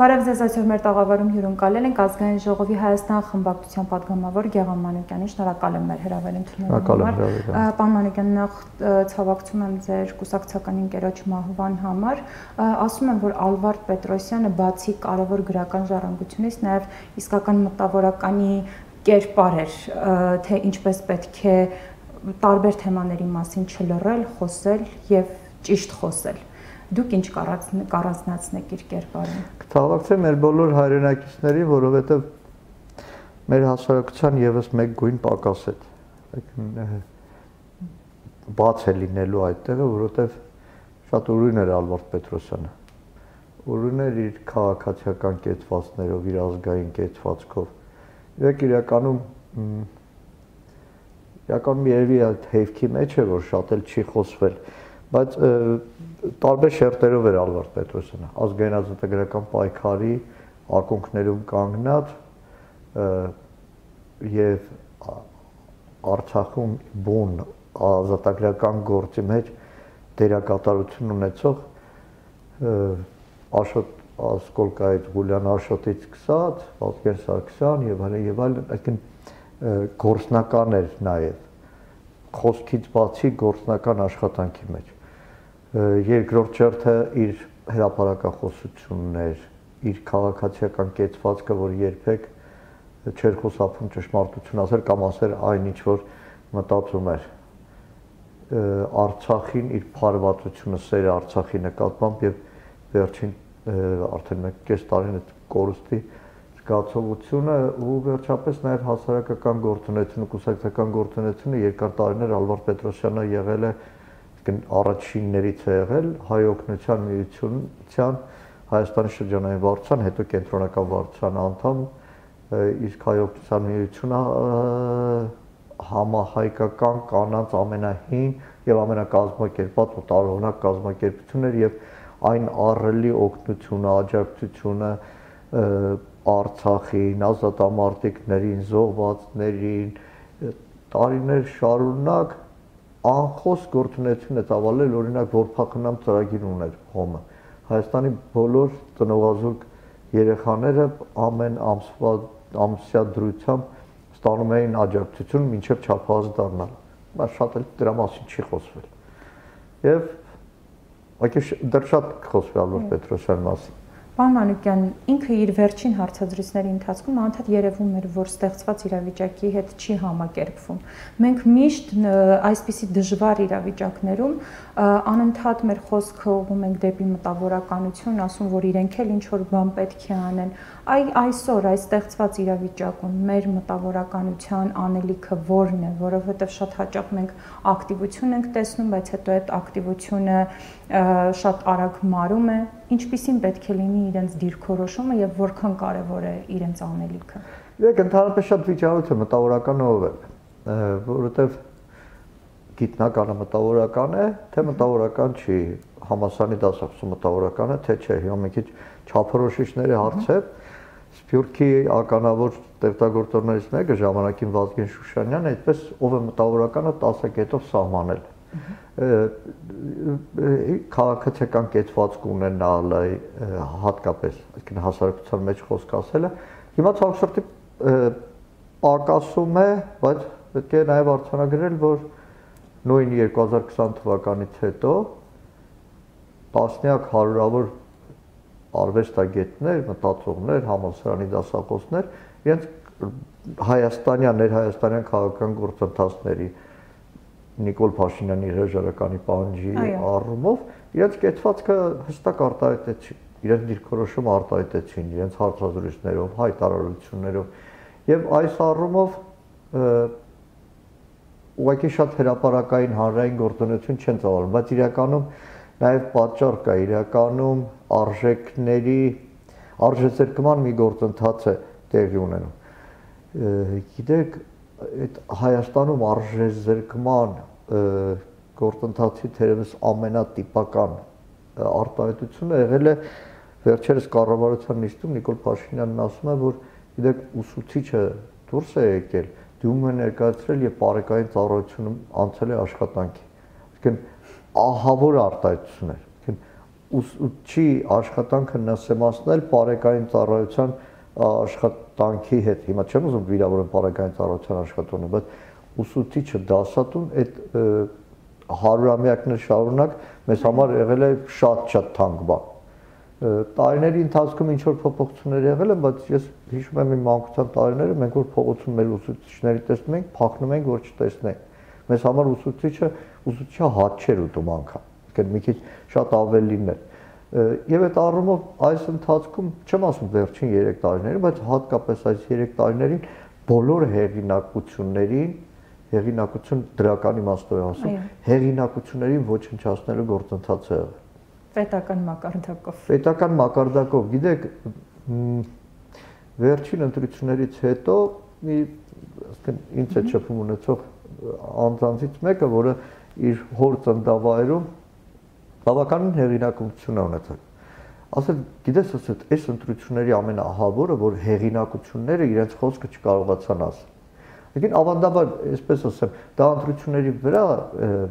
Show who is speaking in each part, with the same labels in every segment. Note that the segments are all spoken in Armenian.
Speaker 1: Բարև ձեզ, այսօր մեր տաղավարում հյուրընկալել ենք ազգային ժողովի Հայաստան խմբակցության պատգամավոր Գեգամ Մանուկյանի։ Շնորհակալ եմ մեր հրավերն ընդունելու համար։ Պարոն Մանուկյան, նախ ցավակցում եմ ձեր կուսակցական ընկերոջ Մահվան համար։ Ասում եմ, որ Ալվարդ Պետրոսյանը բացի կարևոր քաղաքական ժառանգությունից, նաև իսկական մտավորականի կերպար էր, թե ինչպես պետք է տարբեր թեմաների մասին չլռել, խոսել եւ ճիշտ խոսել։ Դուք ինչ կառած կառածնացնեք իր կերպարը։
Speaker 2: Կթավակցեմ մեր բոլոր հայրենակիցներին, որովհետև մեր հասարակության եւս մեկ գույն պակաս է։ բաց է լինելու այդտեղը, որովհետև շատ ուրույն էր Ալբերտ Պետրոսյանը։ Ուրույն էր իր քաղաքացիական կեցվածներով, իր ազգային կեցվածքով։ Իրեք իրականում իրականում երևի այդ հեյվքի մեջ է, որ շատ էլ չի խոսվել, բայց տարբեր շերտերով էր Ալվարդ Պետրոսյանը, ազգային ազատագրական պայքարի ակունքներում կանգնած եւ Արցախում բուն ազատագրական գործի մեջ դերակատարություն ունեցող Աշոտ Ասկոլկայից Գուլյան Աշոտից սկսած, Վազգեն Սարգսյան եւ այլն եւ այլն, այսինքն գործնական էր նաեւ խոսքից բացի գործնական աշխատանքի մեջ երկրորդ շերտը իր հրաապարակախոսությունն էր, իր քաղաքացիական կեցվածքը, որ երբեք չեր խոսափում ճշմարտություն ասել կամ ասել այն ինչ որ մտածում էր Արցախին իր փարվածությունը սերը Արցախի նկատմամբ եւ վերջին արդեն մեկ կես տարին այդ կորուստի զգացողությունը ու վերջապես նաև հասարակական գործունեությունը, կուսակցական գործունեությունը երկար տարիներ Ալվարդ Պետրոսյանը եղել է առաջիններից է եղել հայ օգնության միությունության Հայաստանի շրջանային վարչության, հետո կենտրոնական վարչության անդամ, իսկ հայ օգնության միությունը համահայկական կանանց ամենահին եւ ամենակազմակերպած ու տարօրինակ կազմակերպությունն էր եւ այն ահռելի օգնությունը, աջակցությունը Արցախին, ազատամարտիկներին, զոհվածներին տարիներ շարունակ անխոս գործունեություն է ծավալել օրինակ որփախնամ ծրագիր ուներ հոմը Հայաստանի բոլոր ծնողազուրկ երեխաները ամեն ամսվա ամսյա դրությամբ ստանում էին աջակցություն մինչև չափահաս դառնալ բայց շատ էլ դրա մասին չի խոսվել եւ ակի դեռ շատ խոսվել Ալբերտ Պետրոսյանի մասին
Speaker 1: Պարոն Մանուկյան, ինքը իր վերջին հարցազրույցների ընթացքում անդադ երևում էր, որ ստեղծված իրավիճակի հետ չի համակերպվում։ Մենք միշտ այսպիսի դժվար իրավիճակներում անընդհատ մեր խոսքը ուղում ենք դեպի մտավորականություն, ասում, որ իրենք էլ ինչ որ բան պետք է անեն։ Այ այսօր այս ստեղծված իրավիճակում մեր մտավորականության անելիքը ո՞րն է, որովհետև շատ հաճախ մենք ակտիվություն ենք տեսնում, բայց հետո այդ ակտիվությունը շատ արագ մարում է, ինչպիսին պետք է լինի իրենց դիրքորոշումը եւ որքան կարեւոր է իրենց անելիքը։
Speaker 2: Իրեք ընդհանրապես շատ վիճառույթ է մտավորականով է, որովհետեւ գիտնականը մտավորական է, թե մտավորական չի, համասանի դասախոսը մտավորական է, թե չէ, հիմա մի քիչ չափորոշիչների հարց է։ Սփյուռքի ականավոր տեխնագործորներից մեկը ժամանակին Վազգեն Շուշանյանը այդպես ով է մտավորականը 10 կետով սահմանել է քաղաքացիական կեցվածք ունենալ հատկապես այսինքն հասարակության մեջ խոսք ասելը հիմա ցավոք պակասում է բայց պետք է նաև արցանագրել որ նույն 2020 թվականից հետո տասնյակ հարյուրավոր արվեստագետներ, մտածողներ, համալսարանի դասախոսներ իրենց հայաստանյան, ներհայաստանյան քաղաքական գործընթացների Նիկոլ Փաշինյանի հրաժարականի պահանջի առումով իրենց կեցվածքը հստակ արտահայտեցին, իրենց դիրքորոշումը արտահայտեցին, իրենց հարցազրույցներով, հայտարարություններով եւ այս առումով ուղղակի շատ հրաապարակային հանրային գործունեություն չեն ծավալում, բայց իրականում նաև պատճառ կա, իրականում արժեքների արժեզրկման մի գործընթաց է տեղի ունենում։ Գիտեք, այդ Հայաստանում արժեզրկման գործընթացի թերևս ամենատիպական արտահայտությունը եղել է վերջերս կառավարության նիստում Նիկոլ Փաշինյանն ասում է, որ գիտեք ուսուցիչը դուրս է եկել, դու մը ներկայացրել եւ բարեկային ծառայությունում անցել է աշխատանքի։ Այսինքն ահավոր արտահայտություն էր։ Այսինքն ուսուցչի աշխատանքը նսեմացնել բարեկային ծառայության աշխատանքի հետ։ Հիմա չեմ ուզում վիրավորել բարեկային ծառայության աշխատությունը, բայց ուսուցիչը դասատուն այդ հարյուրամյակներ շարունակ մեզ համար եղել է շատ-շատ թանկ բան տարիների ընթացքում ինչ որ փոփոխություններ եղել են, բայց ես հիշում եմ իմ մանկության տարիները, մենք որ փողոցում մեր ուսուցիչների տեսնում ենք, փախնում ենք, որ չտեսնենք։ Մեզ համար ուսուցիչը ուսուցիչը հատ չէր ուտում անգամ։ Այսինքն մի քիչ շատ ավելին էր։ Եվ այդ առումով այս ընթացքում չեմ ասում վերջին 3 տարիներին, բայց հատկապես այս 3 տարիներին բոլոր հեղինակություններին հեղինակություն դրական իմաստով եմ ասում, հեղինակություններին ոչնչացնելու գործընթացը եղել
Speaker 1: պետական մակարդակով։
Speaker 2: Պետական մակարդակով, գիտեք, վերջին ընտրություններից հետո մի ինձ է չփում ունեցող անձանցից մեկը, որը իր հոր ծնդավայրում բավականին հեղինակություն ունեցել։ Ասել, գիտես, ասել, այս ընտրությունների ամենահավորը, որ հեղինակությունները իրենց խոսքը չկարողացան ասել։ Եկին ավանդաբար, այսպես ասեմ, դա ընտրությունների վրա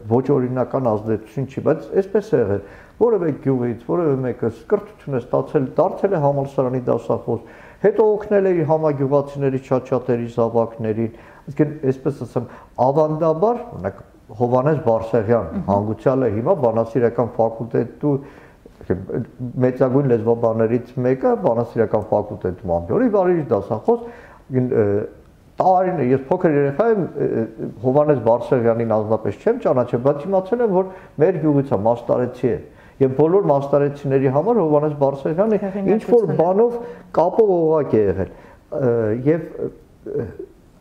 Speaker 2: ոչ օրինական ազդեցություն չի, բայց այսպես է եղել. Որևէ գյուղից, որևէ մեկը կրթություն է ստացել, դարձել է համալսարանի դասախոս, հետո օգնել է իր համագյուղացիների չաչատերի զավակներին, այսինքն այսպես ասեմ, ավանդաբար, օրինակ Հովանես Բարսեղյան հանգուցյալը հիմա բանասիրական ֆակուլտետու մեծագույն լեզվաբաներից մեկը բանասիրական ֆակուլտետում ամբողջի բարի դասախոս տարիներ ես փոքր երեխա եմ Հովանես Բարսեղյանին անձնապես չեմ ճանաչել, բայց իմացել եմ, որ մեր գյուղից է, Մաստարեցի է եւ բոլոր մաստարեցիների համար Հովանես Բարսեղյանը ինչ որ բանով կապող օղակ է եղել եւ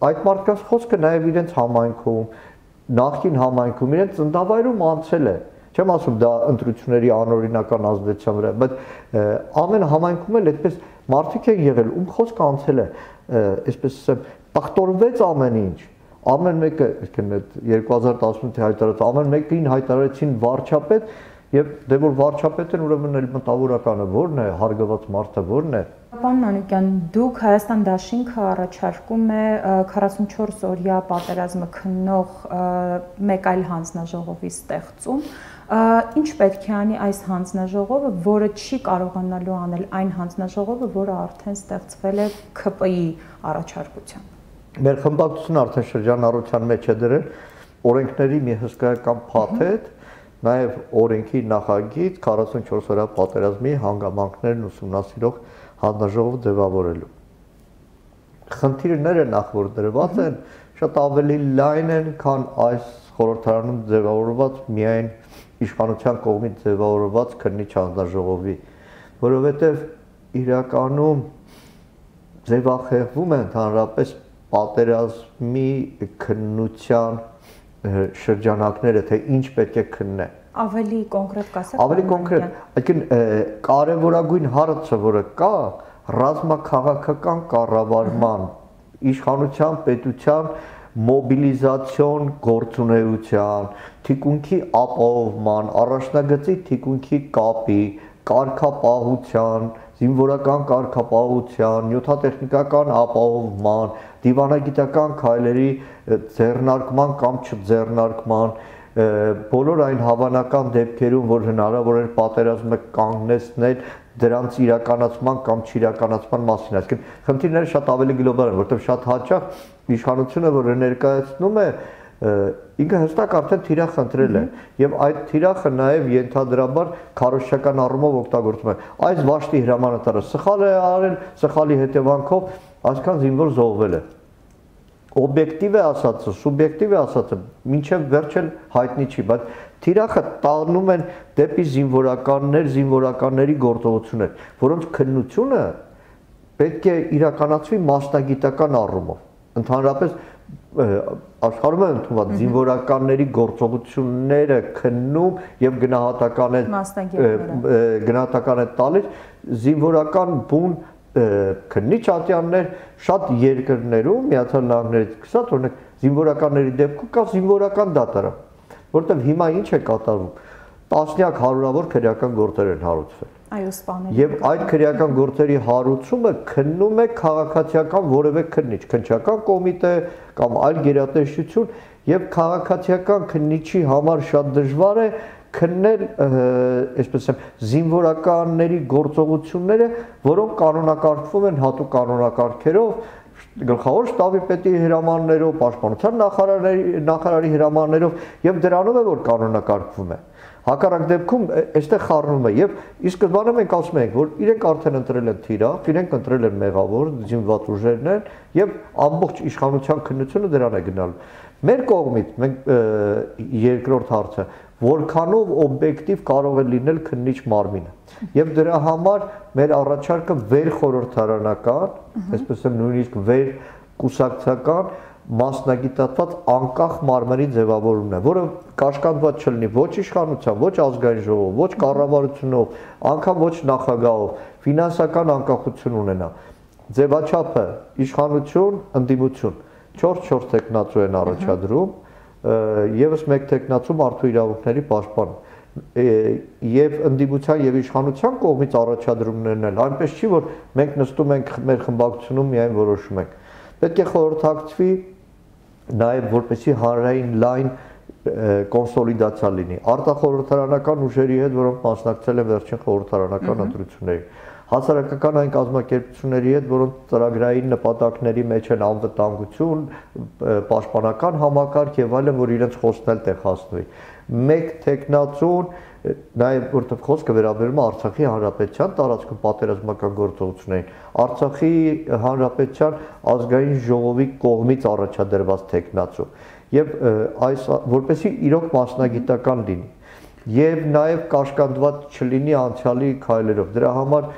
Speaker 2: այդ մարդկանց խոսքը նաեւ իրենց համայնքում նախին համայնքում իրենց ծնդավայրում անցել է չեմ ասում դա ընտրությունների անօրինական ազդեցության վրա բայց ամեն համայնքում էլ այդպես մարդիկ են եղել ում խոսքը անցել է այսպես ասեմ տախտորվեց ամեն ինչ ամեն մեկը այսինքն այդ 2018-ի հայտարարած ամեն մեկին հայտարարեցին վարչապետ Եվ դե որ վարչապետն ուրեմն էլ մտավորականը ո՞րն է, հարգված մարդը ո՞րն է։
Speaker 1: Պարոն Մանուկյան, դուք Հայաստան դաշինքը առաջարկում է 44 օրյա պատերազմը քննող մեկ այլ հանձնաժողովի ստեղծում։ Ինչ պետք է անի այս հանձնաժողովը, որը չի կարողանալու անել այն հանձնաժողովը, որը արդեն ստեղծվել է ԿՊ-ի առաջարկությամբ։
Speaker 2: Մեր խմբակցությունը արդեն շրջանառության մեջ է դրել օրենքների մի հսկայական փաթեթ, նաև օրենքի նախագիծ 44 օրյա պատերազմի հանգամանքներն ուսումնասիրող հանձնաժողով ձևավորելու։ Խնդիրները նախ որ դրված են, շատ ավելի լայն են, քան այս խորհրդարանում ձևավորված միայն իշխանության կողմից ձևավորված քննիչ հանձնաժողովի, որովհետև իրականում ձևախեղվում է ընդհանրապես պատերազմի քննության շրջանակները, թե ինչ պետք է քննեն։
Speaker 1: Ավելի կոնկրետ կասեք։
Speaker 2: Ավելի կոնկրետ, այսինքն կարևորագույն հարցը, որը կա, ռազմաքաղաքական կառավարման, իշխանության, պետության մոբիլիզացիոն գործունեության, թիկունքի ապահովման, առաջնագծի թիկունքի կապի, կարգապահության, զինվորական կարգապահության, նյութատեխնիկական ապահովման, դիվանագիտական քայլերի ձեռնարկման կամ չձեռնարկման բոլոր այն հավանական դեպքերում, որ հնարավոր էր պատերազմը կանգնեցնել դրանց իրականացման կամ չիրականացման մասին, այսինքն խնդիրները շատ ավելի գլոբալ են, որովհետև շատ հաճախ իշխանությունը, որը ներկայացնում է, ինքը հստակ արդեն թիրախ ընտրել է եւ այդ թիրախը նաեւ ենթադրաբար քարոշչական առումով օգտագործում է այս վաշտի հրամանատարը սխալ է արել սխալի հետևանքով այսքան զինվոր զոհվել է օբյեկտիվ է ասածը, սուբյեկտիվ է ասածը, մինչև վերջել հայտնի չի, բայց թիրախը տանում են դեպի զինվորականներ, զինվորականների գործողություններ, որոնց քննությունը պետք է իրականացվի մասնագիտական առումով։ Ընդհանրապես աշխարհում է ընդունված զինվորականների գործողությունները քննում եւ գնահատական է գնահատական է տալիս զինվորական բուն քննիչ ատյաններ շատ երկրներում Միացյալ Նահանգներից սկսած օրինակ զինվորականների դեպքում կա զինվորական դատարան, որտեղ հիմա ինչ է կատարվում։ Տասնյակ հարյուրավոր քրեական գործեր են հարուցվել։
Speaker 1: Այո, սպանել։
Speaker 2: Եվ այդ քրեական գործերի հարուցումը քննում է քաղաքացիական որևէ քննիչ, քնչական կոմիտե կամ այլ գերատեսչություն, եւ քաղաքացիական քննիչի համար շատ դժվար է քննել, այսպես ասեմ, զինվորականների գործողությունները, որոնք կանոնակարգվում են հատուկ կանոնակարգերով, գլխավոր շտաբի պետի հրամաններով, պաշտպանության նախարարների նախարարի հրամաններով եւ դրանով է որ կանոնակարգվում է։ Հակառակ դեպքում այստեղ խառնում է եւ ի սկզբանե մենք ասում ենք, որ իրենք արդեն ընտրել են թիրախ, իրենք ընտրել են մեղավոր, զինված ուժերն են եւ ամբողջ իշխանության քննությունը դրան է գնալու։ Մեր կողմից մենք երկրորդ հարցը որքանով օբյեկտիվ կարող է լինել քննիչ մարմինը։ Եվ դրա համար մեր առաջարկը վեր խորհրդարանական, այսպես եմ նույնիսկ վեր կուսակցական մասնագիտացված անկախ մարմնի ձևավորումն է, որը կաշկանդված չլինի ոչ իշխանության, ոչ ազգային ժողով, ոչ կառավարությունով, անգամ ոչ նախագահով, ֆինանսական անկախություն ունենա։ Ձևաչափը իշխանություն, ընդդիմություն 4-4 տեխնացու են առաջադրում, եւս մեկ տեխնացու մարդու իրավունքների պաշտպան եւ ընդդիմության եւ իշխանության կողմից առաջադրումներն էլ այնպես չի որ մենք նստում ենք մեր խմբակցությունում միայն որոշում ենք պետք է խորհրդակցվի նաև որպեսի հանրային լայն կոնսոլիդացիա լինի արտախորհրդարանական ուժերի հետ, որոնք մասնակցել են վերջին խորհրդարանական ընտրություններին հասարակական այն կազմակերպությունների հետ, որոնք ծրագրային նպատակների մեջ են անվտանգություն, պաշտպանական համակարգ եւ այլն, որ իրենց խոսքն էլ տեղ հասնվի։ Մեկ տեխնացուն նաև որտեղ խոսքը վերաբերում է Արցախի հանրապետության տարածքում պատերազմական գործողություններին, Արցախի հանրապետության ազգային ժողովի կողմից առաջադրված տեխնացու եւ այս որպեսի իրոք մասնագիտական լինի եւ նաեւ կաշկանդված չլինի անցյալի քայլերով։ Դրա համար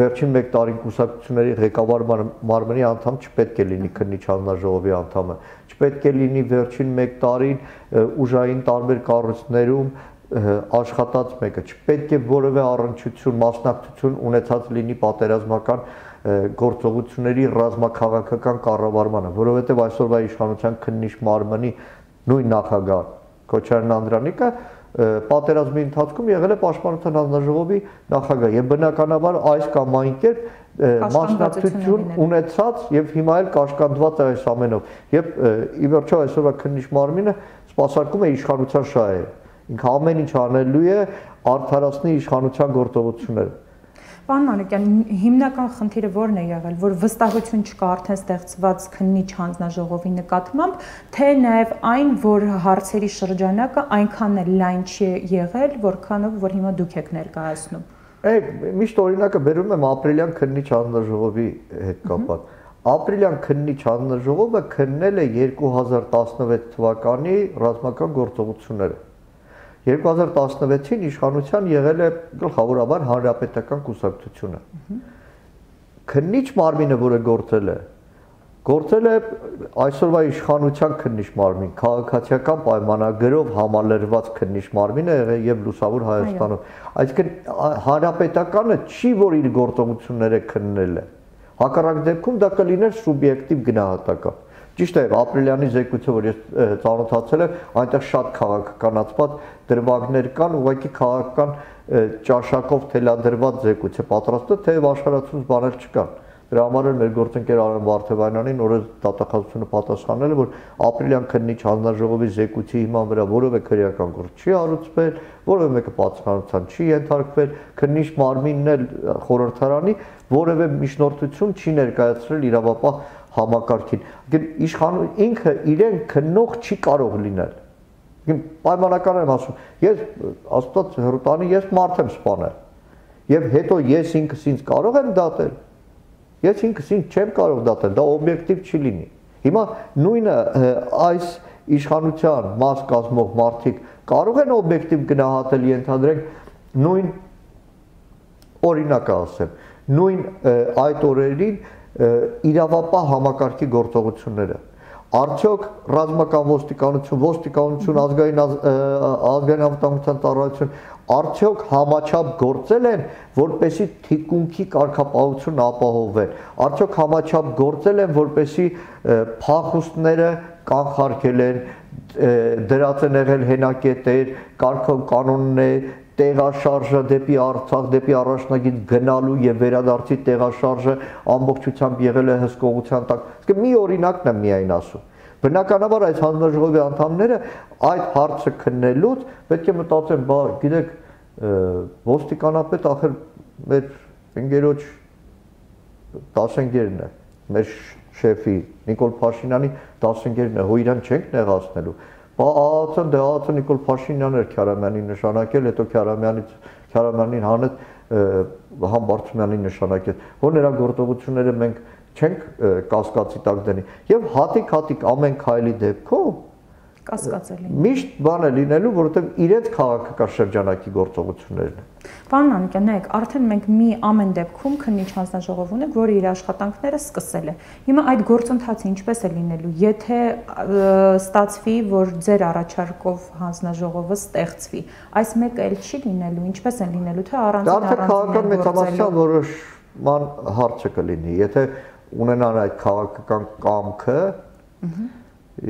Speaker 2: վերջին 1 տարին կուսակցությունների ղեկավար մարմնի անդամ չպետք է լինի քննիչ հանձնաժողովի անդամը, չպետք է լինի վերջին 1 տարին ուժային տարբեր կառույցներում աշխատած մեկը չպետք է որևէ առնչություն, մասնակցություն ունեցած լինի պատերազմական գործողությունների ռազմաքաղաքական կառավարմանը, որովհետև այսօրվա իշխանության քննիչ մարմնի նույն նախագահ Քոչարյան Անդրանիկը պատերազմի ընթացքում եղել է պաշտպանության հանձնաժողովի նախագահ եւ բնականաբար այս կամ այն կերպ մասնակցություն ունեցած եւ հիմա էլ կաշկանդված է այս ամենով եւ ի վերջո այսօրվա քննիչ մարմինը սպասարկում է իշխանության շահերը ինքը ամեն ինչ անելու է արդարացնի իշխանության գործողությունները
Speaker 1: Պարոն Մանուկյան, հիմնական խնդիրը ո՞րն է եղել, որ վստահություն չկա արդեն ստեղծված քննիչ հանձնաժողովի նկատմամբ, թե նաև այն, որ հարցերի շրջանակը այնքան էլ լայն չի եղել, որքանով որ հիմա դուք եք ներկայացնում։
Speaker 2: Այ միշտ օրինակը բերում եմ ապրիլյան քննիչ հանձնաժողովի հետ կապված։ Ապրիլյան քննիչ հանձնաժողովը քննել է 2016 թվականի ռազմական գործողությունները 2016-ին իշխանության եղել է գլխավորաբար հանրապետական կուսակցությունը։ Քննիչ մարմինը, որը գործել է, գործել է այսօրվա իշխանության քննիչ մարմին, քաղաքացիական պայմանագրով համալրված քննիչ մարմինը եղել եւ Լուսավոր Հայաստանում։ Այսինքն հանրապետականը չի որ իր գործողությունները քննել է։ Հակառակ դեպքում դա կլիներ սուբյեկտիվ գնահատական։ Ճիշտ է, ապրիլյանի զեկույցը, որ ես ծանոթացել եմ, այնտեղ շատ քաղաքականացված դրվագներ կան, ուղղակի քաղաքական ճաշակով թելադրված զեկույց է պատրաստը, թեև աշխարհացուց բաներ չկան։ Դրա համար էլ մեր գործընկեր Արամ Վարդևանյանին օրը դատախազությունը պատասխանել է, որ ապրիլյան քննիչ հանձնաժողովի զեկույցի հիման վրա որևէ քրեական գործ չի արուցվել, որևէ մեկը պատասխանատվության չի ենթարկվել, քննիչ մարմինն էլ խորհրդարանի որևէ միջնորդություն չի ներկայացրել իրավապահ համակարգին։ Այսինքն իշխանը ինքը իրեն քննող չի կարող լինել։ Այսինքն պայմանական եմ ասում, ես աստված հերոտանի ես մարդ եմ սپانել։ Եվ հետո ես ինքս ինձ կարող եմ դատել։ Ես ինքս ինձ չեմ կարող դատել, դա օբյեկտիվ չի լինի։ Հիմա նույնը այս իշխանության մաս կազմող մարդիկ կարող են օբյեկտիվ գնահատել ենթադրենք նույն օրինակը ասեմ նույն այդ օրերին իրավապահ համակարգի գործողությունները արդյոք ռազմական ոստիկանություն, ոստիկանություն, ազգային ազգային անվտանգության ծառայություն արդյոք համաչափ գործել են, որպեսի թիկունքի կարգապահություն ապահովեն։ Արդյոք համաչափ գործել են, որպեսի փախուստները կանխարգել են, դրած են եղել հենակետեր, կարգով կանոններ, տեղաշարժը դեպի Արցախ, դեպի առաջնագիծ գնալու եւ վերադարձի տեղաշարժը ամբողջությամբ եղել է հսկողության տակ։ Իսկ մի օրինակն եմ միայն ասում, Բնականաբար այս հանձնաժողովի անդամները այդ հարցը քննելուց պետք է մտածեն, բա գիտեք, ոստիկանապետ ախր մեր ընկերոջ դասընկերն է, մեր շեֆի Նիկոլ Փաշինյանի դասընկերն է, հո իրան չենք նեղացնելու։ ԱԱՑ-ն դե ԱԱՑ Նիկոլ Փաշինյանն էր Քյարամյանին նշանակել, հետո Քյարամյանից Քյարամյանին հանեց Համբարձումյանին նշանակել, որ նրա գործողությունները մենք չենք կասկածի տակ դնի։ Եվ հատիկ-հատիկ ամեն քայլի դեպքում
Speaker 1: կասկածելի։
Speaker 2: Միշտ բան է լինելու, որովհետև իրենց քաղաքական շրջանակի գործողություններն են։
Speaker 1: Պարոն Անիկյան, նայեք, արդեն մենք մի ամեն դեպքում քննիչ հանձնաժողով ունենք, որը իր աշխատանքները սկսել է։ Հիմա այդ գործընթացը ինչպես է լինելու, եթե ստացվի, որ ձեր առաջարկով հանձնաժողովը ստեղծվի, այս մեկը էլ չի լինելու, ինչպես են լինելու, թե առանց
Speaker 2: առանց քաղաքական մեծամասնության որոշման հարցը կլինի, եթե ունենան այդ քաղաքական կամքը,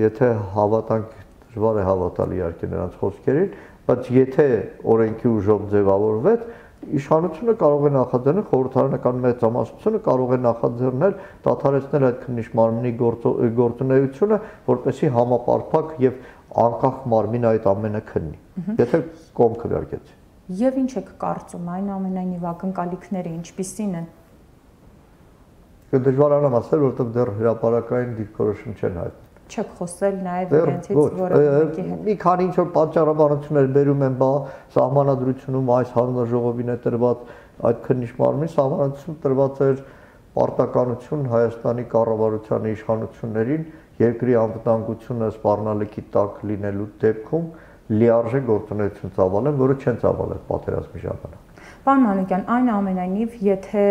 Speaker 2: եթե հավատանք դժվար է հավատալ իհարկե նրանց խոսքերին, բայց եթե օրենքի ուժով ձևավորվեց, իշխանությունը կարող է նախաձեռնել խորհրդարանական մեծամասնությունը կարող է նախաձեռնել դադարեցնել այդ քննիչ մարմնի գործունեությունը, որպեսի համապարփակ եւ անկախ մարմին այդ ամենը քննի։ Եթե կողմ քվեարկեց։
Speaker 1: Եվ ինչ եք կարծում այն ամենայնիվ ակնկալիքները ինչպիսին են։
Speaker 2: Դժվարանամ ասել, որովհետեւ դեռ հրաապարական դիրքորոշում չեն հայտնել
Speaker 1: չեք խոսել նաև իրենցից որևէ
Speaker 2: Մի քանի ինչ որ պատճառաբանություններ բերում են, բա սահմանադրությունում այս հանձնաժողովին է տրված այդ քննիչ մարմնի սահմանադրություն տրված էր պարտականություն Հայաստանի կառավարության իշխանություններին երկրի անվտանգությունը սպառնալիքի տակ լինելու դեպքում լիարժեք գործունեություն ծավալեն, որը չեն ծավալել պատերազմի ժամանակ։
Speaker 1: Պարոն Մանուկյան, այն ամենայնիվ, եթե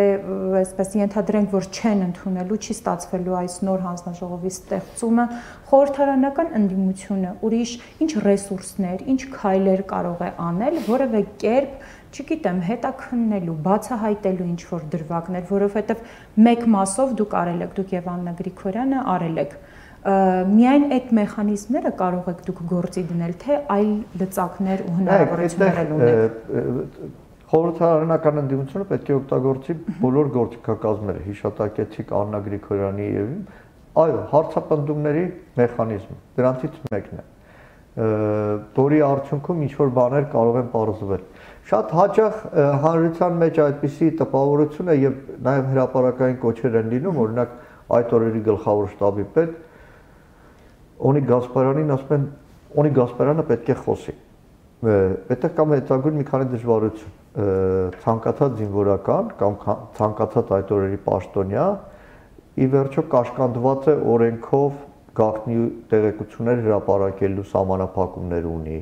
Speaker 1: այսպես ենթադրենք, որ չեն ընդունելու, չի ստացվելու այս նոր հանձնաժողովի ստեղծումը, խորհրդարանական ընդդիմությունը ուրիշ ինչ ռեսուրսներ, ինչ քայլեր կարող է անել, որևէ կերպ չգիտեմ, հետաքննելու, բացահայտելու ինչ որ դրվագներ, որովհետև մեկ մասով դուք արել եք, դուք եւ Աննա Գրիգորյանը արել եք միայն այդ մեխանիզմները կարող եք դուք գործի դնել, թե այլ լծակներ ու հնարավորություններ ունեք
Speaker 2: Խորհրդարանական ընդդիմությունը պետք է օգտագործի բոլոր գործիքակազմերը, հիշատակեցիք Աննա Գրիգորյանի եւ այո, հարցապնդումների մեխանիզմը, դրանցից մեկն է որի արդյունքում ինչ որ բաներ կարող են բարձվել։ Շատ հաճախ հանրության մեջ այդպիսի տպավորություն է եւ նաեւ հրաապարական կոչեր են լինում, օրինակ այդ օրերի գլխավոր շտաբի պետ Օնի Գասպարյանին ասում են Օնի Գասպարյանը պետք է խոսի։ Այդտեղ կամ հետագույն մի քանի դժվարություն ցանկացած զինվորական կամ ցանկացած այդ օրերի պաշտոնյա ի վերջո կաշկանդված է օրենքով գաղտնի տեղեկություններ հրապարակելու սահմանափակումներ ունի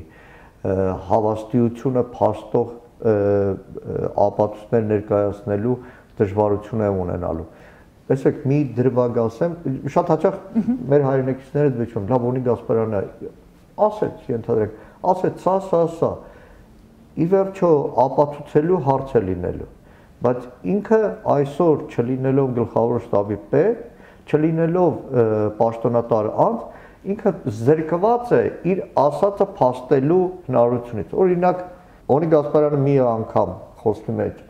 Speaker 2: հավաստիությունը փաստող ապացույցներ ներկայացնելու դժվարություն է ունենալու տեսեք մի դրվագ ասեմ շատ հաճախ մեր հայրենակիցները դժվար լավ ունի Գասպարյանը ասեց ենթադրենք ասեց սա սա սա ի վերջո ապացուցելու հարց է լինելու բայց ինքը այսօր չլինելով գլխավոր շտաբի պետ, չլինելով պաշտոնատար անձ, ինքը զրկված է իր ասածը փաստելու հնարավորությունից։ Օրինակ, Օնի Գասպարյանը մի անգամ խոսքի մեջ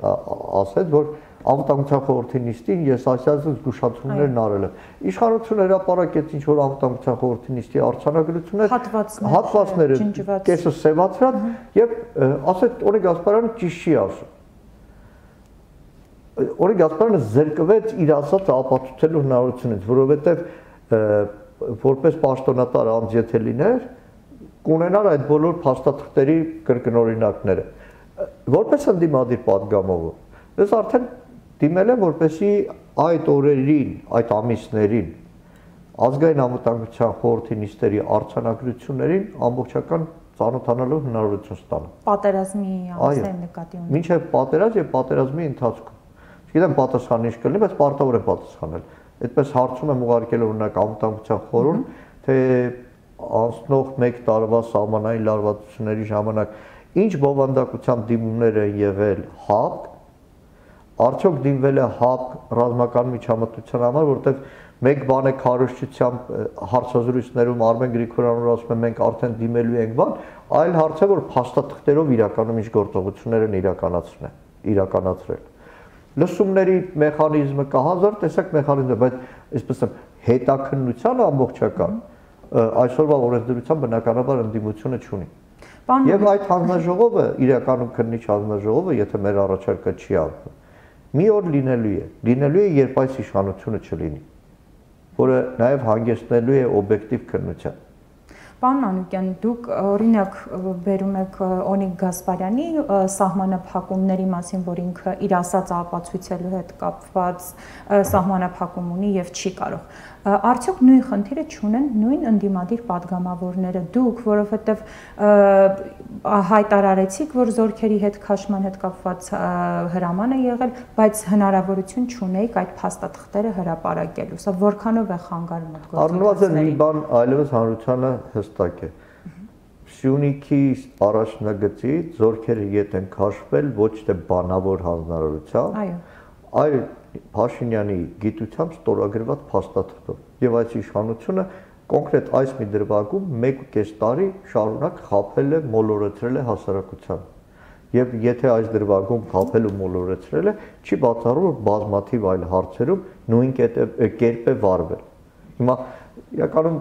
Speaker 2: ասեց, որ անվտանգության խորհրդի նիստին ես ասացած զգուշացումներն արել եմ։ Իշխանությունը հրապարակեց ինչ որ անվտանգության խորհրդի նիստի արցանագրություններ, հատվածները, կեսը սևացրած եւ ասեց Օրե Գասպարյանը ճիշտ չի ասում։ Օրե Գասպարյանը զրկվեց իր ասած ապացուցելու հնարավորությունից, որովհետեւ որպես պաշտոնատար անձ եթե լիներ, կունենար այդ բոլոր փաստաթղթերի կրկնօրինակները։ Որպես ընդդիմադիր падգամովը ես արդեն դիմել եմ, որպեսի այդ օրերին, այդ ամիսներին ազգային անվտանգության խորհրդի նիստերի արցանագրություններին ամբողջական ծանոթանալու հնարավորություն ստանա։
Speaker 1: Պատերազմի ամսեր նկատի ունի։
Speaker 2: Մինչև պատերազմ եւ պատերազմի ընթացքում։ Չգիտեմ պատասխանը ինչ կլինի, բայց պարտավոր է պատասխանել։ Այդպես հարցում եմ ուղարկել օրինակ անվտանգության խորհուրդ, թե անցնող 1 տարվա սահմանային լարվածությունների ժամանակ ինչ բովանդակությամբ դիմումներ են եղել ՀԱՊ արդյոք դիմվել է ՀԱՊ ռազմական միջամտության համար, որովհետև մեկ բան է քարոշչությամբ հարցազրույցներում Արմեն Գրիգորյանն ասում է մենք արդեն դիմելու ենք բան, այլ հարց է որ փաստաթղթերով իրականում ինչ գործողություններ են իրականացնել, իրականացրել։ Լսումների մեխանիզմը կա հազար տեսակ մեխանիզմ է, բայց այսպես եմ հետաքննության ամբողջական այսօրվա օրենսդրության բնականաբար ընդդիմությունը չունի։ Եվ այդ հանձնաժողովը իրականում քննիչ հանձնաժողովը, եթե մեր առաջարկը չի անում, մի օր լինելու է, լինելու է, երբ այս իշխանությունը չլինի, որը նաև հանգեցնելու է օբյեկտիվ քննության։
Speaker 1: Պարոն Մանուկյան, դուք օրինակ բերում եք Օնիկ Գասպարյանի սահմանափակումների մասին, որ ինքը իր ասած ապացույցելու հետ կապված սահմանափակում ունի եւ չի կարող արդյոք նույն խնդիրը չունեն նույն ընդդիմադիր падգամավորները դուք, որովհետև հայտարարեցիք, որ զորքերի հետ քաշման հետ կապված հրաման է եղել, բայց հնարավորություն չունեիք այդ փաստաթղթերը հրապարակելու։ Սա որքանով է խանգարում այդ
Speaker 2: գործընթացը։ Առնված է մի բան, այլևս հանրությանը հստակ է։ Սյունիքի առաջնագծի զորքերը յետ են քաշվել ոչ թե բանավոր հանձնարարությամբ, այլ Փաշինյանի գիտությամբ ստորագրված փաստաթղթով եւ այս իշխանությունը կոնկրետ այս մի դրվագում 1.5 տարի շարունակ խափել է, մոլորեցրել է հասարակության։ Եվ եթե այս դրվագում խափել ու մոլորեցրել է, չի բացառում որ բազմաթիվ այլ հարցերում նույն կերպ է վարվել։ Հիմա իրականում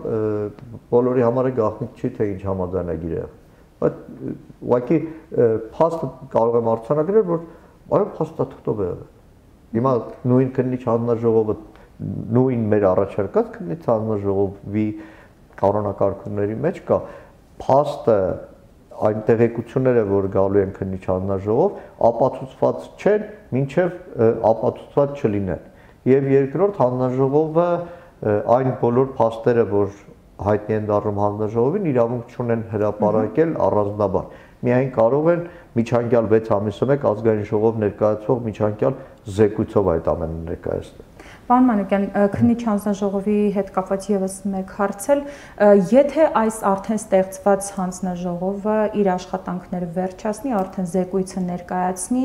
Speaker 2: բոլորի համար է գաղտնիք չի թե ինչ համաձայնագիր է։ Բայց ուղղակի փաստը կարող եմ արձանագրել, որ այո փաստաթղթով է եղել Հիմա նույն քննիչ հանձնաժողովը նույն մեր առաջարկած քննիչ հանձնաժողովի կանոնակարգումների մեջ կա. Փաստը այն տեղեկությունները, որ գալու են քննիչ հանձնաժողով, ապացուցված չեն, մինչև ապացուցված չլինեն։ Եվ երկրորդ հանձնաժողովը այն բոլոր փաստերը, որ հայտնի են դառնում հանձնաժողովին, իրավունք չունեն հրապարակել առանձնաբար միայն կարող են միջանկյալ 6 ամիսը մեկ ազգային ժողով ներկայացվող միջանկյալ զեկույցով այդ ամենը ներկայացնել։
Speaker 1: Պարոն Մանուկյան, քննիչ հանձնաժողովի հետ կապված եւս մեկ հարց էլ, եթե այս արդեն ստեղծված հանձնաժողովը իր աշխատանքները վերջացնի, արդեն զեկույցը ներկայացնի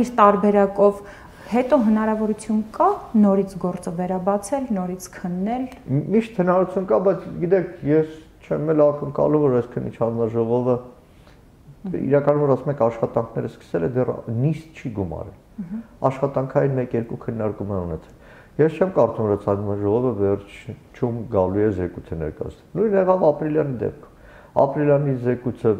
Speaker 1: իր տարբերակով, հետո հնարավորություն կա նորից գործը վերաբացել, նորից քննել։
Speaker 2: Միշտ հնարավորություն կա, բայց գիտեք, ես չեմ էլ ակնկալում, որ այս քննիչ հանձնաժողովը իրականում որ ասում եք աշխատանքները սկսել է դեռ նիստ չի գումարել։ Աշխատանքային 1-2 քննարկում է ունեցել։ Ես չեմ կարծում որ ցանկում ժողովը վերջում գալու է զեկույցը ներկայացնել։ Նույն եղավ ապրիլյանի դեպքում։ Ապրիլյանի զեկույցը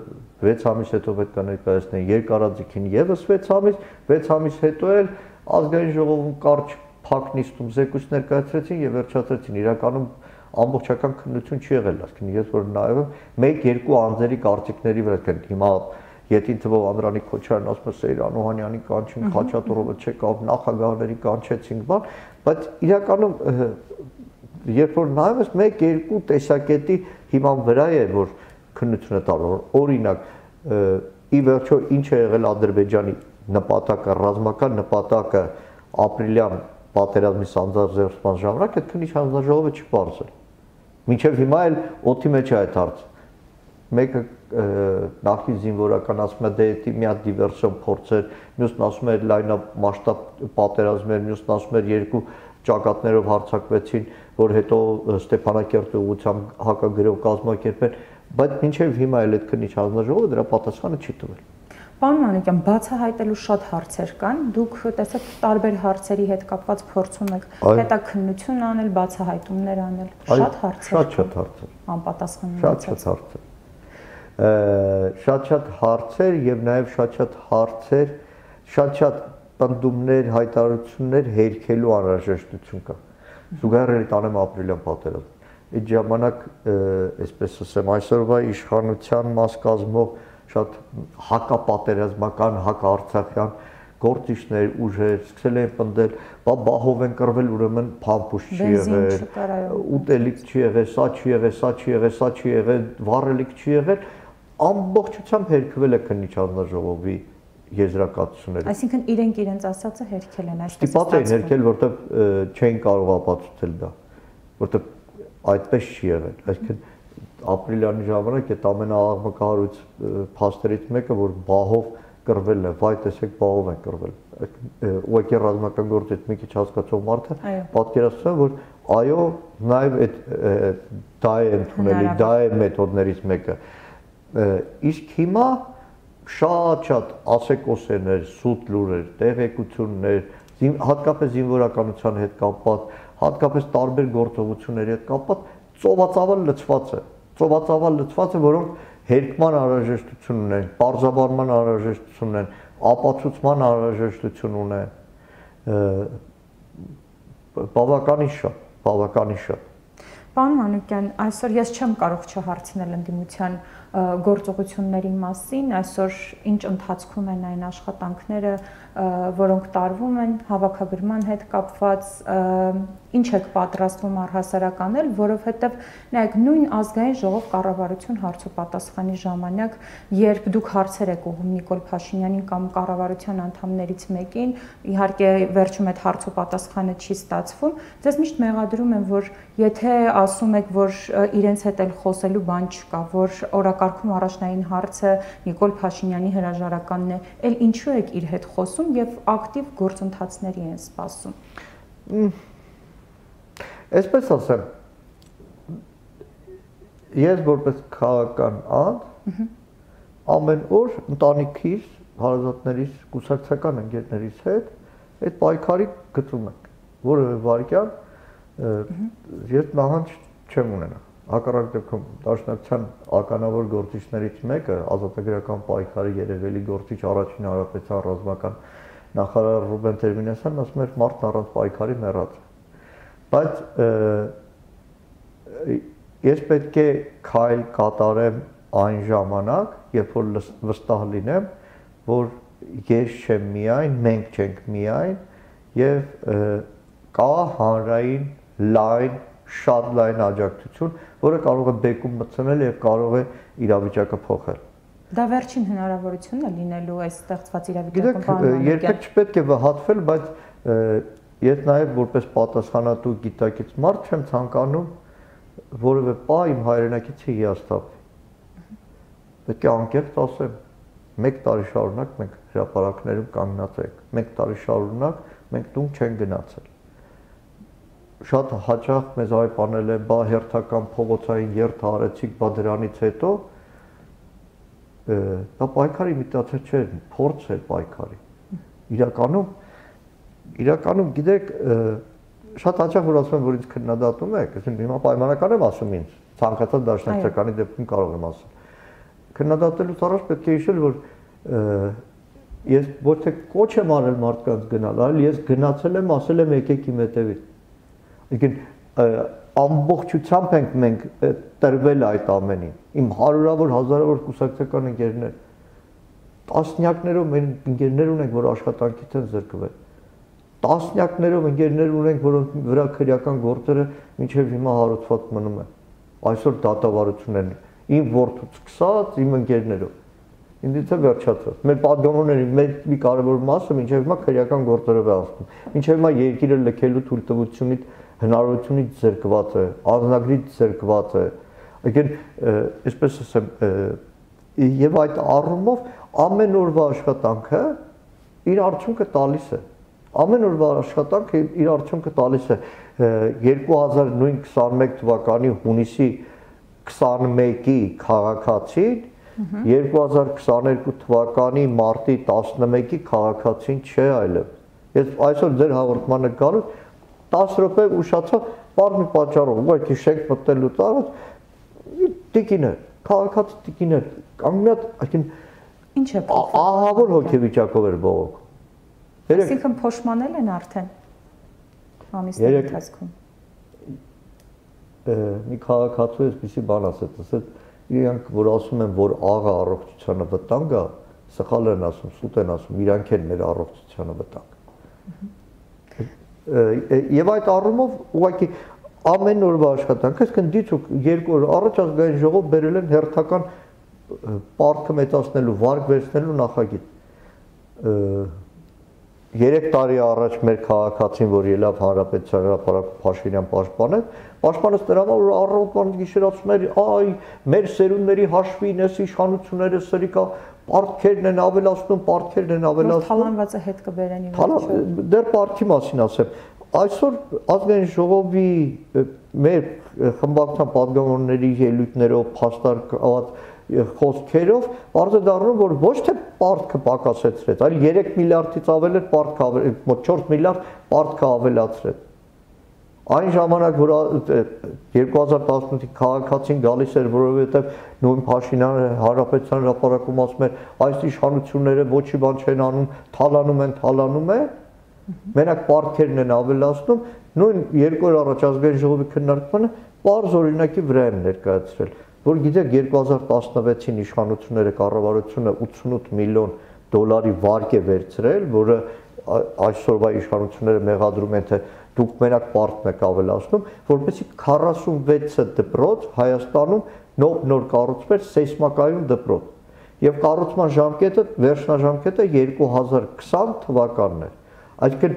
Speaker 2: 6 ամիս հետո պետք է ներկայացնեն երկարաձիգին եւս 6 ամիս, 6 ամիս հետո էլ ազգային ժողովում կարճ փակ նիստում զեկույց ներկայացրեցին եւ վերջացրեցին։ Իրականում ամբողջական քննություն չի եղել, այսինքն ես որ նայում եմ 1-2 անձերի կարծիքների վրա կան։ Հիմա Ետին թվով Անդրանիկ Քոչարյանն ասում է Սեյրան Օհանյանի կանչին, Խաչատուրովը չեկավ, նախագահների կանչեցինք, բան, բայց իրականում երբ որ նայում ես 1-2 տեսակետի հիման վրա է որ քննությունը տալու օրինակ ի վերջո ինչ է եղել Ադրբեջանի նպատակը, ռազմական նպատակը ապրիլյան պատերազմի սանձազերծման ժամանակ այդ քննիչ հանձնաժողովը չբարձր Մինչև հիմա էլ օթի մեջ է այդ հարցը։ Մեկը նախի զինվորական ասում է դե դա մի հատ դիվերսիոն փորձեր, մյուսն ասում է լայնամասշտաբ պատերազմներ, մյուսն ասում է երկու ճակատներով հարցակվեցին, որ հետո Ստեփանակերտի ուղությամբ հակագրով կազմակերպեն, բայց մինչև հիմա էլ այդ քննիչ հանձնաժողովը դրա պատասխանը չի տվել։
Speaker 1: Պարոն Մանուկյան, բացահայտելու շատ հարցեր կան։ Դուք տեսեք տարբեր հարցերի հետ կապված փորձում եք հետաքննություն անել, բացահայտումներ անել։ Շատ հարցեր։
Speaker 2: Շատ-շատ հարցեր։
Speaker 1: Անպատասխան
Speaker 2: Շատ-շատ հարցեր։ Շատ-շատ հարցեր եւ նաեւ շատ-շատ հարցեր, շատ-շատ պնդումներ, հայտարարություններ հերքելու անհրաժեշտություն կա։ Զուգահեռ տանեմ ապրիլյան պատերազմ։ Այդ ժամանակ, այսպես ասեմ, այսօրվա իշխանության մաս կազմող շատ հակապատերազմական, հակաարցախյան գործիչներ, ուժեր սկսել են պնդել, բա բահով են կռվել, ուրեմն փամփուշ չի եղել, ուտելիք չի եղել, սա չի եղել, սա չի եղել, սա չի եղել, վառելիք չի եղել, ամբողջությամբ հերքվել է քննիչ հանձնաժողովի եզրակացությունները։
Speaker 1: Այսինքն իրենք իրենց ասածը հերքել են,
Speaker 2: այսպես ստիպած են հերքել, որտեղ չեն կարող ապացուցել դա, որտեղ այդպես չի եղել։ Այսինքն ապրիլյանի ժամանակ այդ ամենաաղմկահարույց փաստերից մեկը, որ բահով կռվել է, վայ տեսեք բահով են կռվել։ Ուղղակի ռազմական գործից մի քիչ հասկացող մարդը պատկերացնում է, որ այո, նաև այդ դա է ընդունելի, դա է մեթոդներից մեկը։ Իսկ հիմա շատ-շատ ասեկոսերներ, սուտ լուրեր, տեղեկություններ, հատկապես զինվորականության հետ կապված, հատկապես տարբեր գործողությունների հետ կապված ծովացավալ լծված է։ Ծովացավալ լծված է, որոնք հերկման անհրաժեշտություն ունեն, բարձաբարման անհրաժեշտություն ունեն, ապացուցման անհրաժեշտություն ունեն։ Բավականին շատ, բավականին շատ։
Speaker 1: Պարոն Մանուկյան, այսօր ես չեմ կարող չհարցնել ընդդիմության գործողությունների մասին, այսօր ինչ ընթացքում են այն աշխատանքները, որոնք տարվում են հավաքագրման հետ կապված ինչ եք պատրաստվում առհասարականել, որովհետև նայեք նույն ազգային ժողով կառավարություն հարցոպատասխանի ժամանակ, երբ դուք հարցեր եք ուղում Նիկոլ Փաշինյանին կամ կառավարության անդամներից մեկին, իհարկե վերջում այդ հարցոպատասխանը չի ստացվում, ձեզ միշտ մեղադրում են, որ եթե ասում եք, որ իրենց հետ էլ խոսելու բան չկա, որ օրակարգում առաջնային հարցը Նիկոլ Փաշինյանի հրաժարականն է, ել ինչու եք իր հետ խոսում եւ ակտիվ գործընթացների են սպասում։
Speaker 2: Այսպես ասեմ, ես որպես քաղաքական անձ ամեն օր ընտանիքիս, հարազատներիս, կուսակցական ընկերներիս հետ այդ պայքարի գծում ենք։ Որևէ վարքյան ես նահանջ չեմ ունենա։ Հակառակ դեպքում Դաշնակցության ականավոր գործիչներից մեկը ազատագրական պայքարի երևելի գործիչ առաջին հարաբեցան ռազմական նախարար Ռուբեն Տերմինեսյանն ասում էր մարդն առանց պայքարի մեռած բայց ես պետք է քայլ կատարեմ այն ժամանակ, երբ որ վստահ լինեմ, որ ես չեմ միայն, մենք չենք միայն եւ կա հանրային լայն շատ լայն աջակցություն, որը կարող է բեկում մտցնել եւ կարող է իրավիճակը փոխել։
Speaker 1: Դա վերջին հնարավորությունն է լինելու այս ստեղծված իրավիճակում
Speaker 2: բանալու։ Գիտեք, երբեք չպետք է վհատվել, բայց Ես նաև որպես պատասխանատու գիտակից մարդ չեմ ցանկանում որևէ պա իմ հայրենակիցի հիասթափվի։ Պետք է անկեղծ ասեմ, 1 տարի շարունակ մենք հրապարակներում կանգնած ենք։ 1 տարի շարունակ մենք տուն չեն գնացել։ Շատ հաճախ մեզ այպանել են, բա հերթական փողոցային երթ արեցիք, բա դրանից հետո դա պայքարի իմիտացիա չէ, փորձ է պայքարի։ Իրականում իրականում գիտեք շատ հաճախ որ ասում եմ որ ինձ քննադատում եք, ասում հիմա պայմանական եմ ասում ինձ, ցանկացած դաշնակցականի դեպքում կարող եմ ասել։ Քննադատելուց առաջ պետք է հիշել, որ ես ոչ թե կոչ եմ արել մարդկանց գնալ, այլ ես գնացել եմ, ասել եմ եկեք իմ հետևից։ Եկին ամբողջությամբ ենք մենք տրվել այդ ամենին։ Իմ հարյուրավոր, հազարավոր կուսակցական ընկերներ տասնյակներով մենք ընկերներ ունենք, որ աշխատանքից են զրկվել։ Տասնյակներով ընկերներ ունենք, որոնց վրա քրեական գործերը մինչև հիմա հարուցված մնում է։ Այսօր դատավարություններն իմ ворթուց սկսած իմ ընկերներով ինձից է վերջացած։ Մեր падգամոնների մեր մի կարևոր մասը մինչև հիմա քրեական գործերով է ասում։ Մինչև հիմա երկիրը լքելու թույլտվությունից հնարավորությունից զրկված է, անznագրից զրկված է։ Եկեն, այսպես ասեմ, եւ այդ առումով ամեն օրվա աշխատանքը իր արդյունքը տալիս է ամեն օրվա աշխատանքը իր արդյունքը տալիս է 2021 թվականի հունիսի 21-ի քաղաքացին 2022 թվականի մարտի 11-ի քաղաքացին չէ այլև։ Ես այսօր ձեր հաղորդմանը գալուց 10 րոպե ուշացա բառ մի պատճառով, ուղղակի շենք մտնելուց առաջ տիկիներ, քաղաքացի տիկիներ, կանգնած, այսին
Speaker 1: ինչ է
Speaker 2: ահավոր հոգեվիճակով էր բողոք
Speaker 1: Այսինքն փոշմանել են արդեն ամիսների ընթացքում։
Speaker 2: Մի քաղաքացու էսպիսի բան ասեց, ասեց իրանք որ ասում են, որ աղա առողջությանը վտանգ է, սխալ են ասում, սուտ են ասում, իրանք են մեր առողջությանը վտանգ։ Եվ այդ առումով ուղղակի ամեն օրվա աշխատանքը, այսինքն դիցուկ երկու օր առաջ ազգային ժողով բերել են հերթական պարտքը մեծացնելու, վարկ վերցնելու նախագիծ 3 տարի առաջ մեր քաղաքացին, որ ելավ հանրապետության հրապարակ Փաշինյան պաշտպանել, պաշտպանեց նրան, որ առավոտյան գիշերացում էր, այ մեր սերունդների հաշվին էս իշխանությունները սրիկա պարտքերն են ավելացնում, պարտքերն են ավելացնում։
Speaker 1: Թալանվածը հետ կբերեն
Speaker 2: իմ։ Դեռ պարտքի մասին ասեմ։ Այսօր ազգային ժողովի մեր խմբակցության падգամավորների ելույթներով փաստարկված խոսքերով արդեն դառնում որ ոչ թե պարտքը պակասեցրեց, այլ 3 միլիարդից ավել էր պարտքը մոտ 4 միլիարդ պարտքը ավելացրեց։ Այն ժամանակ որ 2018-ի քաղաքացին գալիս էր, որովհետև նույն Փաշինյանը հարաբեցան հրապարակում ասում էր, այս իշխանությունները ոչի բան չեն անում, թալանում են, թալանում են, մենակ պարտքերն են ավելացնում, նույն երկու օր առաջ ազգային ժողովի քննարկմանը բարձ օրինակի վրա են ներկայացրել, որ գիտեք 2016-ին իշխանությունները կառավարությունը 88 միլիոն դոլարի վարկ է վերցրել, որը այսօրվա իշխանությունները մեղադրում են թե դուք մենակ պարտն եք ավելացնում, որովհետեւ 46-ը դպրոց Հայաստանում նոր նոր կառուցվեր սեյսմակայուն դպրոց։ Եվ կառուցման ժամկետը վերջնաժամկետը 2020 թվականն էր։ Այսինքն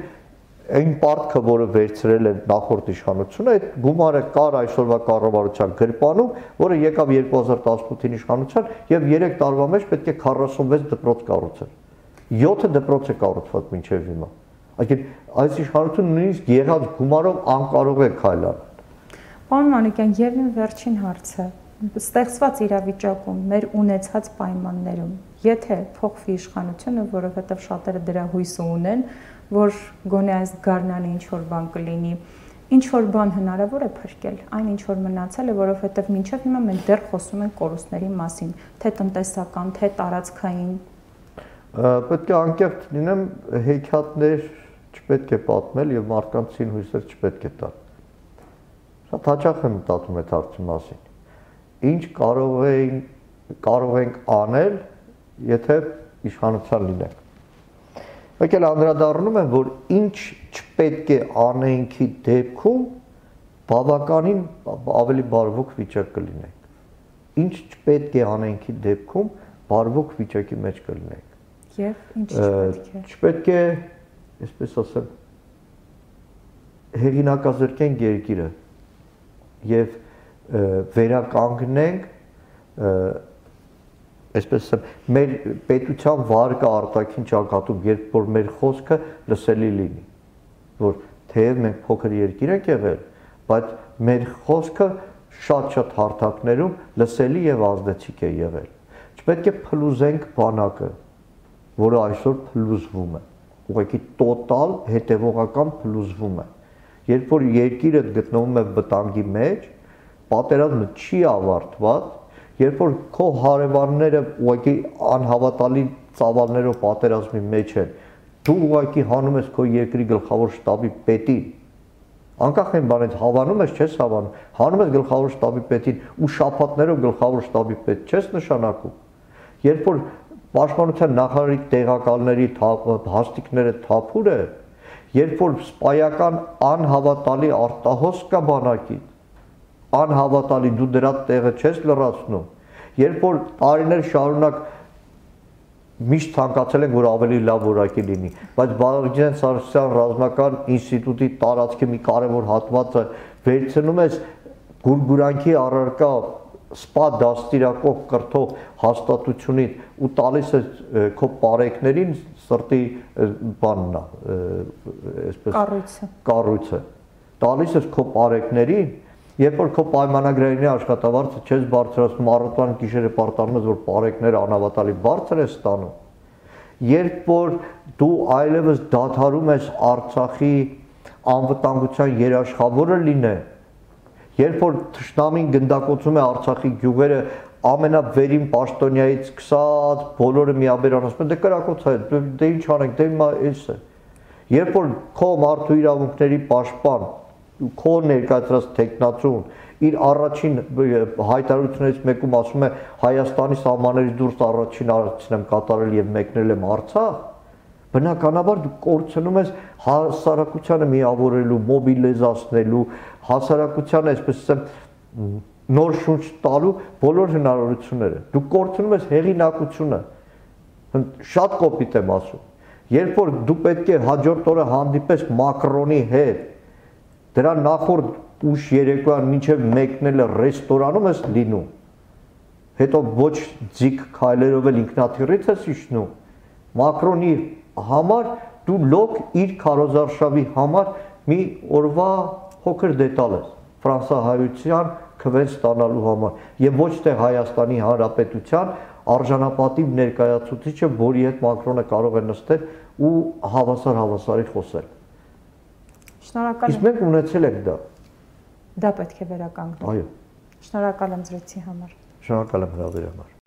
Speaker 2: այն պարտքը, որը վերցրել է նախորդ իշխանությունը, այդ գումարը կար այսօրվա կառավարության գրպանում, որը եկավ 2018-ին իշխանության եւ 3 տարվա մեջ պետք է 46 դպրոց կառուցել։ 7 դպրոց է կառուցված մինչև հիմա։ Այսինքն այս իշխանությունը նույնիսկ եղած գումարով անկարող է քայլան։
Speaker 1: Պարոն Մանուկյան, Եվին վերջին հարցը. Ստեղծված իրավիճակում մեր ունեցած պայմաններում եթե փոխվի իշխանությունը, որովհետև շատերը դրա հույսը ունեն, որ գոնե այս գարնանը ինչ որ բան կլինի, ինչ որ բան հնարավոր է փրկել, այն ինչ որ մնացել է, որովհետև մինչև հիմա մենք դեռ խոսում ենք կորուստների մասին, թե տնտեսական, թե տարածքային։
Speaker 2: Պետք է անկեղծ լինեմ, հեքիաթներ չպետք է պատմել եւ մարդկանցին հույսեր չպետք է տալ։ Շատ հաճախ եմ մտածում այդ հարցի մասին։ Ինչ կարող էին կարող ենք անել, եթե իշխանության լինենք։ Մեկ էլ անդրադառնում եմ, որ ինչ չպետք է անեինքի դեպքում բավականին ավելի բարվոք վիճակ կլինենք։ Ինչ չպետք է անեինքի դեպքում բարվոք վիճակի մեջ կլինենք։
Speaker 1: Եվ ինչ չպետք է։
Speaker 2: Չպետք է այսպես ասեմ, հեղինակազրկենք երկիրը եւ վերականգնենք այսպես ասեմ, մեր պետության վարկը արտաքին ճակատում, երբ որ մեր խոսքը լսելի լինի, որ թեև մենք փոքր երկիր ենք եղել, բայց մեր խոսքը շատ-շատ հարթակներում լսելի եւ ազդեցիկ է եղել։ Չպետք է փլուզենք բանակը, որը այսօր փլուզվում է ուղղակի տոտալ հետևողական փլուզվում է։ Երբ որ երկիրը գտնվում է վտանգի մեջ, պատերազմը չի ավարտված, երբ որ քո հարևանները ուղղակի անհավատալի ծավալներով պատերազմի մեջ են, դու ուղղակի հանում ես քո երկրի գլխավոր շտաբի պետին, անկախ այն բանից հավանում ես, չես հավանում, հանում ես գլխավոր շտաբի պետին ու շապատներով գլխավոր շտաբի պետ չես նշանակում։ Երբ որ պաշտպանության նախարարի տեղակալների հաստիկները թափուր է, երբ որ սպայական անհավատալի արտահոս կա բանակի, անհավատալի դու դրա տեղը չես լրացնում, երբ որ տարիներ շարունակ միշտ ցանկացել ենք որ ավելի լավ որակի լինի, բայց Բաղդասարյան Սարգսյան ռազմական ինստիտուտի տարածքի մի կարևոր հատվածը վերցնում ես գուրգուրանքի առարկա սպա դաստիարակող կրթող հաստատությունից ու տալիս է քո բարեկներին սրտի բանն է այսպես
Speaker 1: կառույցը
Speaker 2: կառույցը տալիս ես քո բարեկներին երբ որ քո պայմանագրերին աշխատավարձը չես բարձրացնում առավոտյան գիշերը պարտանում ես որ բարեկները անավատալի բարձր է ստանում երբ որ դու այլևս դադարում ես Արցախի անվտանգության երաշխավորը լինել Երբ որ Թշնամին գնդակոծում է Արցախի գյուղերը, ամենավերին պաշտոնյայից սկսած բոլորը միաբերան ասում են դե կրակոց է, դե ինչ անենք, դե հիմա էս է։ Երբ որ քո մարդու իրավունքների պաշտպան, քո ներկայացրած տեխնացուն իր առաջին հայտարարություններից մեկում ասում է Հայաստանի սահմաններից դուրս առաջին արարքին եմ կատարել եւ մեկնել եմ Արցախ, բնականաբար դու կորցնում ես հասարակությանը միավորելու, մոբիլիզացնելու, հասարակությանը, այսպես ասեմ, նոր շունչ տալու բոլոր հնարավորությունները։ Դու կորցնում ես հեղինակությունը։ Շատ կոպիտ եմ ասում։ Երբ որ դու պետք է հաջորդ օրը հանդիպես Մակրոնի հետ, դրա նախորդ ուշ երեկոյան մինչև մեկնելը ռեստորանում ես լինում։ Հետո ոչ ձիգ քայլերով էլ ինքնաթիռից ես իջնում։ Մակրոնի համար դու լոկ իր քարոզարշավի համար մի օրվա փոքր դետալ ես ֆրանսահայության քվեն ստանալու համար եւ ոչ թե Հայաստանի Հանրապետության արժանապատիվ ներկայացուցիչը, որի հետ Մակրոնը կարող է նստել ու հավասար հավասարի խոսել։
Speaker 1: Շնորհակալ
Speaker 2: Իսկ
Speaker 1: եմ։
Speaker 2: մենք ունեցել ենք դա։
Speaker 1: Դա պետք է վերականգնենք։
Speaker 2: Այո,
Speaker 1: Շնորհակալ եմ զրույցի համար։
Speaker 2: շնորհակալ եմ հրավերի համար։